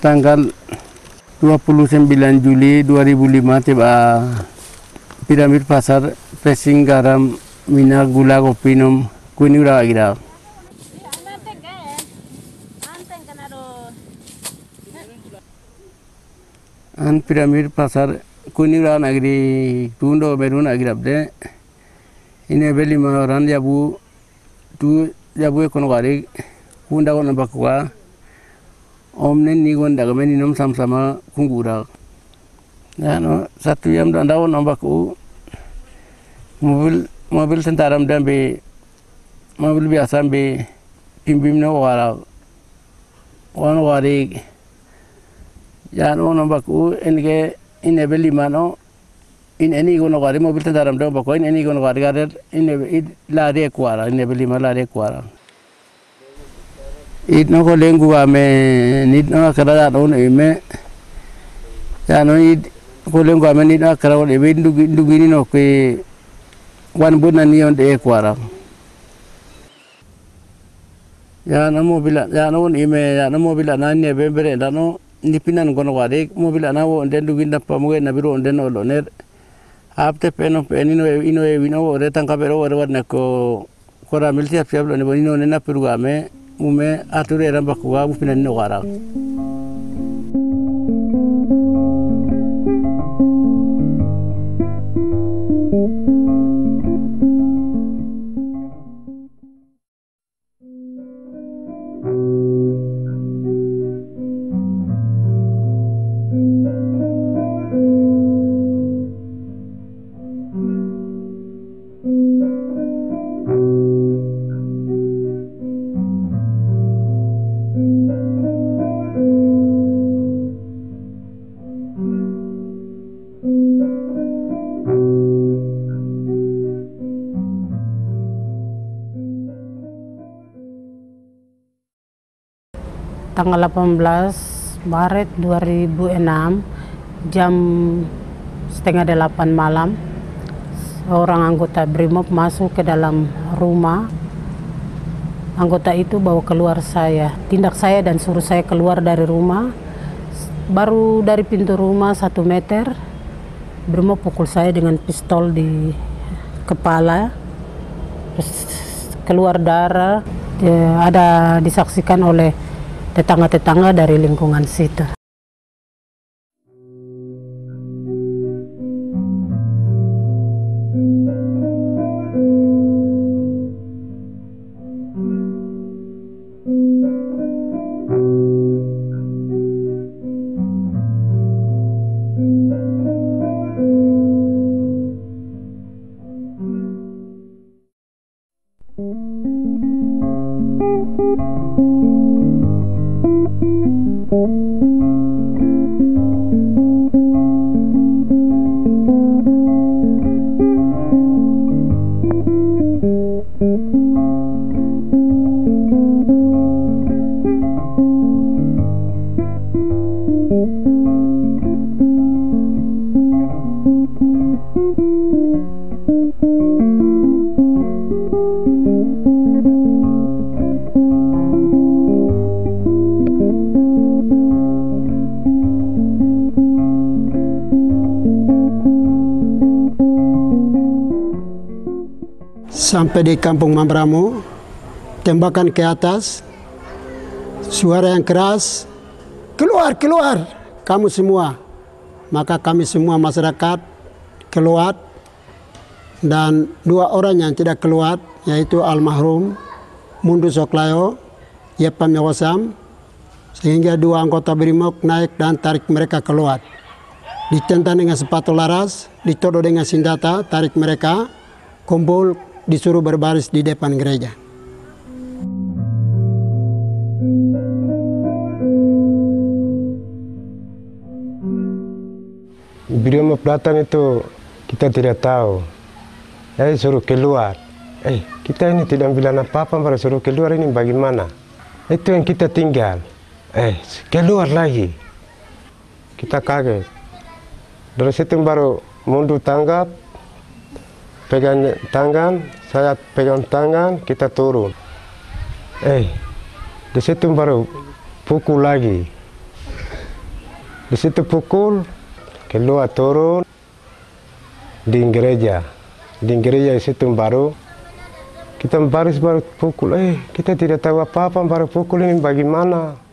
an tanggal 29 Juli 2005 tiba piramid pasar pressing garam minyak gula kopi nom kuni ura agira an piramid pasar kuni ura nagri tundo merun agirab de ine beli orang jabu tu jabu ekono gari kunda kono bakwa omne ni gon daga meni nom sam sama kungura. No satu jam dan daun baku mobil mobil tentara dan be mobil biasa be pimbim no wara. Wan wari. Ya no baku enke ine beli mano in eni gono gari mobil tentara dan baku. In eni gono gari gari ine lari kuara ine beli ma lari kuara it no ko lengu ame nit no akara da no ime ya no it ko lengu ame nit no akara ko ime ndugi ndugi ni no ke wan buna ni on de kwara ya na mobila ya no ime ya na mobila na ni be bere da no ni pinan de mo bila na wo den ndugi na pamuge na biro den no lo ne apte peno peni no ino e vino ore tanka pero ore wana ko kora milti apsiablo ne bonino ne na peruga me ومي أتوري إلى وابو وفي النغارات tanggal 18 Maret 2006 jam setengah delapan malam seorang anggota BRIMOB masuk ke dalam rumah. Anggota itu bawa keluar saya tindak saya dan suruh saya keluar dari rumah. Baru dari pintu rumah satu meter BRIMOB pukul saya dengan pistol di kepala. Terus keluar darah ada disaksikan oleh tetangga-tetangga dari lingkungan situ. Sampai di kampung Mambramo, tembakan ke atas, suara yang keras, keluar, keluar, kamu semua. Maka kami semua masyarakat keluar dan dua orang yang tidak keluar yaitu almarhum Mundu Soklayo, Yepam Yawasam, sehingga dua anggota Brimob naik dan tarik mereka keluar. Ditentang dengan sepatu laras, ditodong dengan senjata, tarik mereka, kumpul disuruh berbaris di depan gereja. Beliau datang itu kita tidak tahu. Eh suruh keluar. Eh kita ini tidak bilang apa-apa baru suruh keluar ini bagaimana? Itu yang kita tinggal. Eh keluar lagi. Kita kaget. Dari situ baru mundur tanggap, pegang tangan, saya pegang tangan, kita turun. Eh, di situ baru pukul lagi. Di situ pukul, keluar turun di gereja. Di gereja di situ baru kita baris baru pukul, eh kita tidak tahu apa-apa baru pukul ini bagaimana.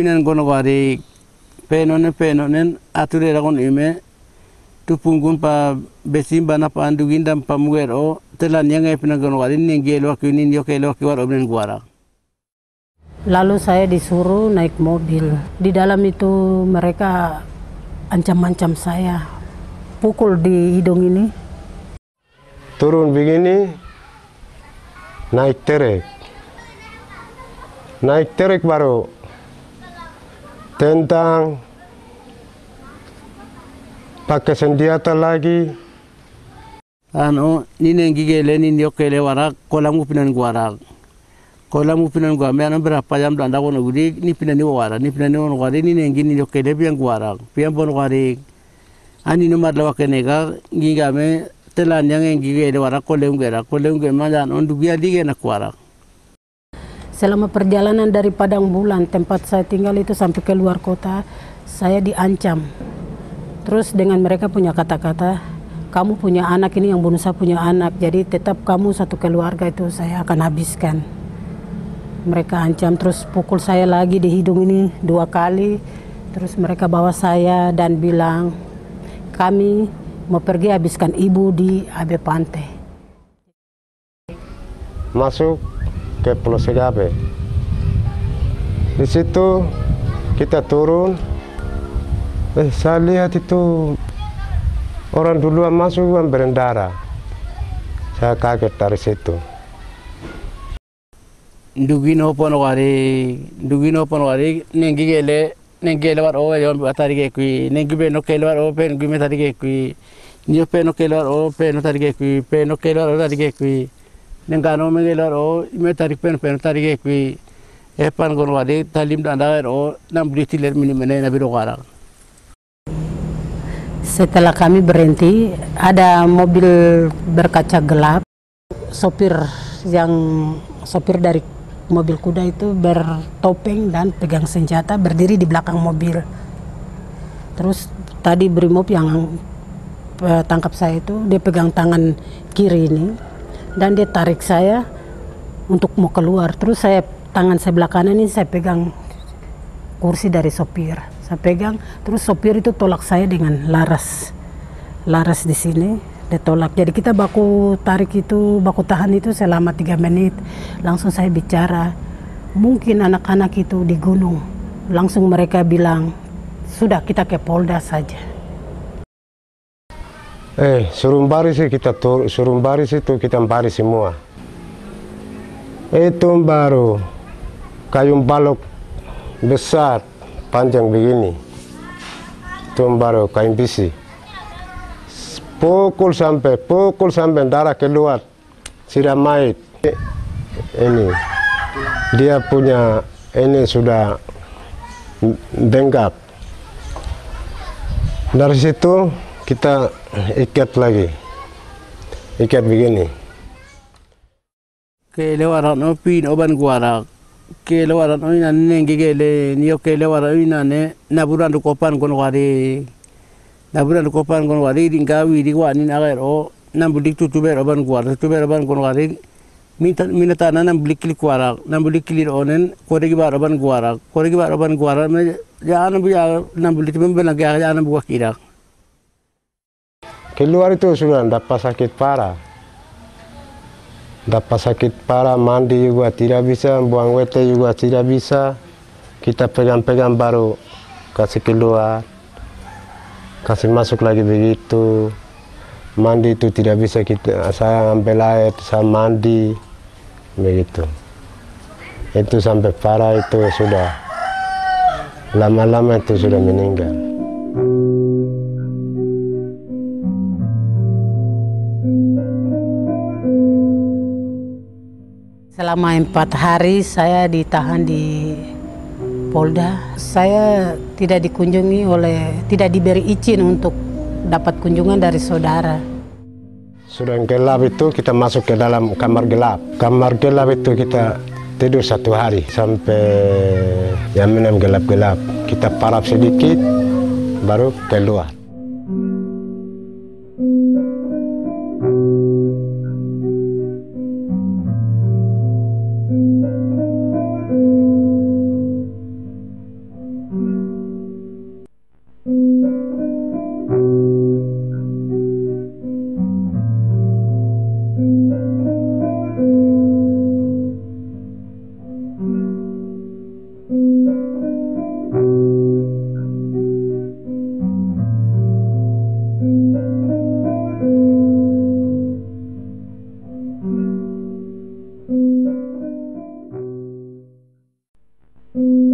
Upinan kono kwari penonen penonen ature ra kon ime tupunggun pa besimba na pa andugindam pa muger o telan yang e pinan kono kwari ning gelo kini yo kelo kiwar obnen kuara Lalu saya disuruh naik mobil. Di dalam itu mereka ancam-ancam saya. Pukul di hidung ini. Turun begini, naik terek. Naik terek baru tentang pakai senjata lagi. ano ninen gigele nin yo kele wara kolam upinan kuara kolam upinan kuara me anan berapa jam dan kono gudi ni pinan ni wara ni pinan ni kwari ninen gini yo kele pian kuara pian pon kwari ani no mar lawa kene ga ginga me telan yang gigele wara kolem gera kolem ge mandan on dugia dige na kuara Selama perjalanan dari Padang Bulan, tempat saya tinggal itu sampai ke luar kota, saya diancam. Terus dengan mereka punya kata-kata, kamu punya anak ini yang bunuh saya punya anak, jadi tetap kamu satu keluarga itu saya akan habiskan. Mereka ancam terus pukul saya lagi di hidung ini dua kali, terus mereka bawa saya dan bilang, kami mau pergi habiskan ibu di Abe Pantai. masuk ke Pulau Segabe. Di situ kita turun, eh saya lihat itu orang duluan masuk yang berendara. Saya kaget dari situ. ndugino pono wari ndugino pono wari nengi gele nengi gele war o yon atari ge kui nengi be no kele war o pe nengi me tari ge kui nio pe no kele war o pe no tari ge kui pe no kele war o tari nengano me gele war o me tari pe no pe no tari ge kui e pan gon wari talim danda o nam briti ler mini mene na biro wara Setelah kami berhenti, ada mobil berkaca gelap. Sopir yang sopir dari mobil kuda itu bertopeng dan pegang senjata berdiri di belakang mobil. Terus tadi brimob yang eh, tangkap saya itu dia pegang tangan kiri ini dan dia tarik saya untuk mau keluar. Terus saya tangan sebelah kanan ini saya pegang kursi dari sopir. Saya pegang, terus sopir itu tolak saya dengan laras, laras di sini, dia tolak. Jadi kita baku tarik itu, baku tahan itu selama tiga menit. Langsung saya bicara, mungkin anak-anak itu di gunung. Langsung mereka bilang, sudah kita ke Polda saja. Eh, suruh baris sih kita tur, suruh baris itu kita baris semua. Itu baru kayu balok besar panjang begini. Itu baru kain besi. Pukul sampai pukul sampai darah keluar sudah mait. Ini dia punya ini sudah bengkak. Dari situ kita ikat lagi. Ikat begini. kele wara no pin oban kuara. Kele wara no ina nengi gele niyo kele wara ina naburan ko pan kono wari. Naburan ko pan kono wari ringa wi di wani na gero nambulik tu tuber oban kuara. Tuber oban kono wari. Minta minta na nambulik kili kuara. Nambulik kili onen kore gi bar oban kuara. Kore gi bar oban kuara me ya na bu ya nambulik me bena ga ya na bu kira Keluar itu sudah dapat sakit parah. Dapat sakit parah, mandi juga tidak bisa, buang WT juga tidak bisa. Kita pegang-pegang baru kasih keluar. Kasih masuk lagi begitu. Mandi itu tidak bisa kita, saya ambil air, saya mandi. Begitu. Itu sampai parah itu sudah. Lama-lama itu sudah meninggal. Selama empat hari saya ditahan di Polda. Saya tidak dikunjungi oleh, tidak diberi izin untuk dapat kunjungan dari saudara. Sudah gelap itu kita masuk ke dalam kamar gelap. Kamar gelap itu kita tidur satu hari sampai jam enam gelap-gelap. Kita parap sedikit baru keluar. Mm-hmm.